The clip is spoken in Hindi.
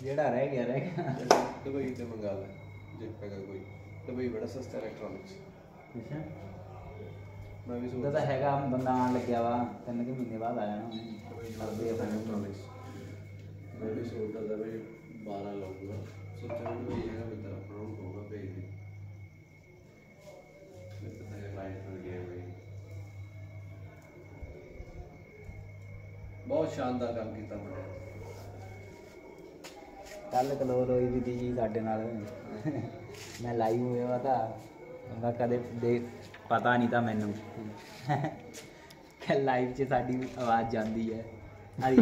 जेड़ा रह गया रह गया दुबई तो मंगा ले जेट का कोई। दुबई बड़ा सस्ता इलेक्ट्रॉनिक्स अच्छा। मैं भी सोचता तो हैगा बंदा आन लग्या वा। तीन के महीने बाद आया ना दुबई इलेक्ट्रॉनिक्स मैं भी सोच रहा था भाई बारह लाऊँगा। सोचा मैं दुबई जाएगा मैं तेरा अप्रोड होगा भेज दे। मैं तो बहुत शानदार काम किया ਕੱਲ ਕਲੋਰ ਹੋਈ ਵੀ ਤੀ ਜੀ ਸਾਡੇ ਨਾਲ। ਮੈਂ ਲਾਈਵ ਹੋਇਆ ਵਾ ਤਾਂ। ਮੈਂ ਕਦੇ ਦੇ ਪਤਾ ਨਹੀਂ ਤਾਂ ਮੈਨੂੰ। ਕਿ ਲਾਈਵ 'ਚ ਸਾਡੀ ਆਵਾਜ਼ ਜਾਂਦੀ ਹੈ। ਹਰੀ।